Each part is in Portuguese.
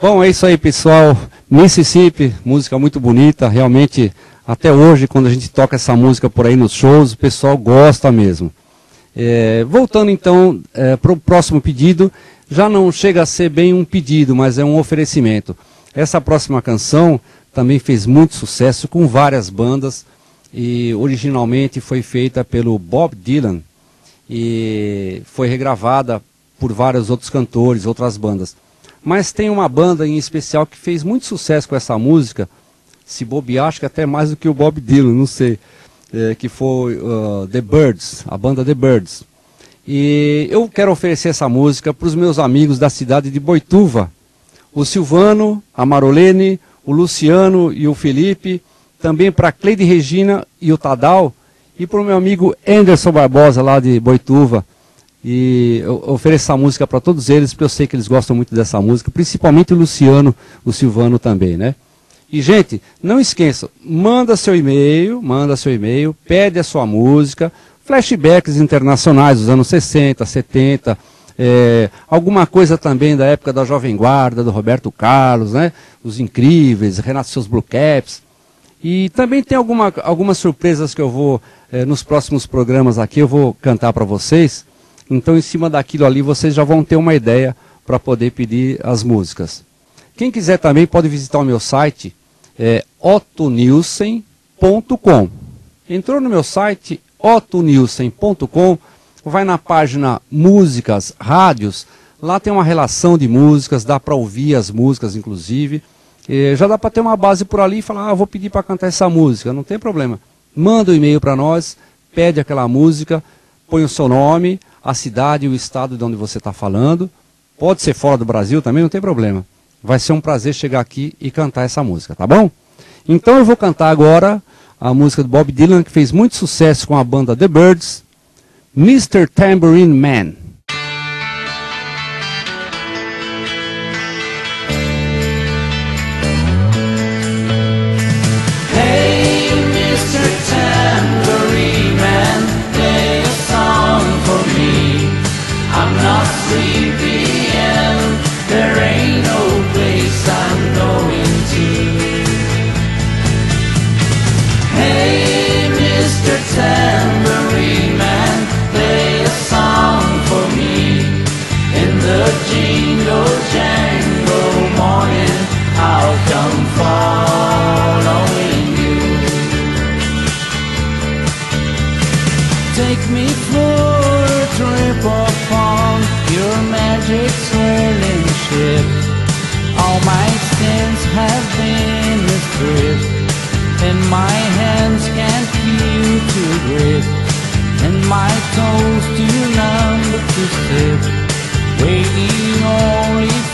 Bom, é isso aí, pessoal. Mississippi, música muito bonita. Realmente, até hoje, quando a gente toca essa música por aí nos shows, o pessoal gosta mesmo. É, voltando então é, para o próximo pedido, já não chega a ser bem um pedido, mas é um oferecimento. Essa próxima canção também fez muito sucesso com várias bandas e originalmente foi feita pelo Bob Dylan e foi regravada por vários outros cantores, outras bandas. Mas tem uma banda em especial que fez muito sucesso com essa música, se bobear, acho que até mais do que o Bob Dylan, não sei, é, que foi uh, The Birds, a banda The Birds. E eu quero oferecer essa música para os meus amigos da cidade de Boituva, o Silvano, a Marolene, o Luciano e o Felipe, também para Cleide Regina e o Tadal, e para o meu amigo Anderson Barbosa, lá de Boituva. E ofereço essa música para todos eles, porque eu sei que eles gostam muito dessa música, principalmente o Luciano, o Silvano também, né? E, gente, não esqueça, manda seu e-mail, manda seu e-mail, pede a sua música, flashbacks internacionais dos anos 60, 70, é, alguma coisa também da época da Jovem Guarda, do Roberto Carlos, né? Os Incríveis, Renato Seus Blue Caps. E também tem alguma, algumas surpresas que eu vou, é, nos próximos programas aqui, eu vou cantar para vocês. Então, em cima daquilo ali, vocês já vão ter uma ideia para poder pedir as músicas. Quem quiser também pode visitar o meu site, é otonilsen.com. Entrou no meu site, otonilsen.com, vai na página Músicas, Rádios, lá tem uma relação de músicas, dá para ouvir as músicas, inclusive. E já dá para ter uma base por ali e falar, ah, vou pedir para cantar essa música, não tem problema. Manda o um e-mail para nós, pede aquela música, põe o seu nome, a cidade e o estado de onde você está falando. Pode ser fora do Brasil também, não tem problema. Vai ser um prazer chegar aqui e cantar essa música, tá bom? Então eu vou cantar agora a música do Bob Dylan, que fez muito sucesso com a banda The Birds, Mr. Tambourine Man. see. still numb to footsteps, waiting only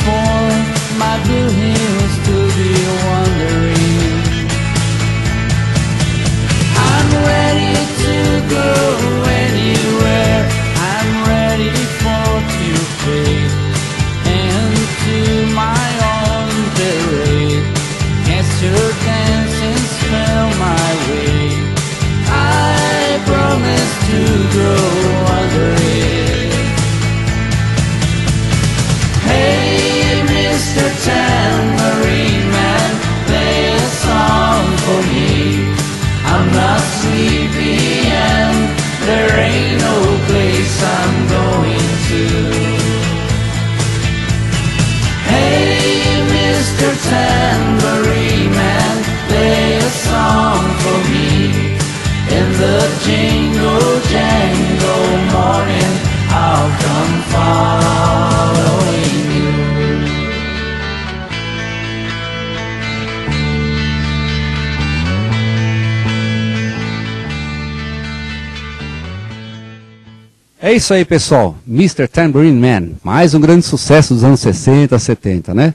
É isso aí, pessoal. Mr. Tambourine Man. Mais um grande sucesso dos anos 60, 70, né?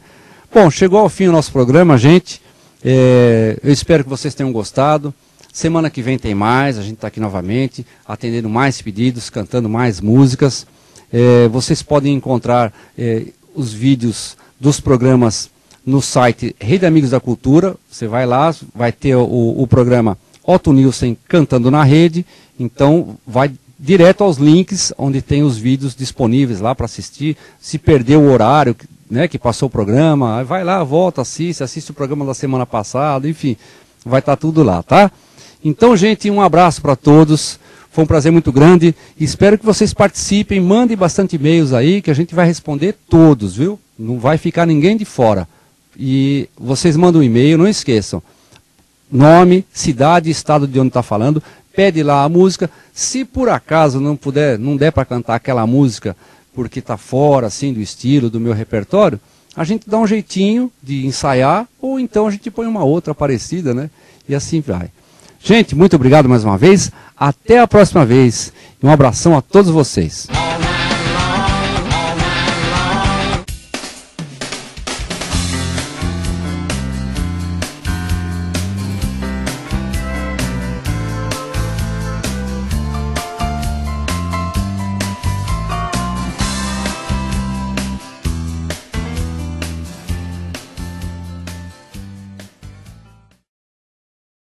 Bom, chegou ao fim o nosso programa, gente. É, eu espero que vocês tenham gostado. Semana que vem tem mais. A gente está aqui novamente, atendendo mais pedidos, cantando mais músicas. É, vocês podem encontrar é, os vídeos dos programas no site Rede Amigos da Cultura. Você vai lá, vai ter o, o programa Otto Nielsen cantando na rede. Então, vai direto aos links onde tem os vídeos disponíveis lá para assistir. Se perder o horário né, que passou o programa, vai lá, volta, assiste, assiste o programa da semana passada, enfim, vai estar tá tudo lá, tá? Então, gente, um abraço para todos. Foi um prazer muito grande. Espero que vocês participem, mandem bastante e-mails aí, que a gente vai responder todos, viu? Não vai ficar ninguém de fora. E vocês mandam um e-mail, não esqueçam. Nome, cidade, estado de onde está falando. Pede lá a música. Se por acaso não puder, não der para cantar aquela música porque está fora assim do estilo do meu repertório, a gente dá um jeitinho de ensaiar ou então a gente põe uma outra parecida, né? E assim vai. Gente, muito obrigado mais uma vez. Até a próxima vez. Um abração a todos vocês.